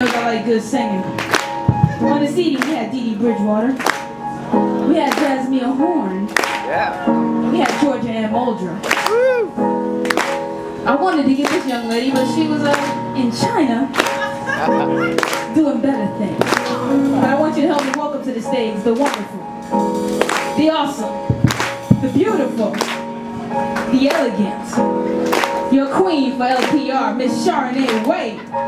I like good singing. On the CD, we had Dee Dee Bridgewater. We had Jazzmeia Horn. Yeah. We had Georgia Anne Muldrow. I wanted to get this young lady, but she was uh, in China doing better things. But I want you to help me welcome to the stage the wonderful, the awesome, the beautiful, the elegant, your queen for LPR, Miss Charenée Wade.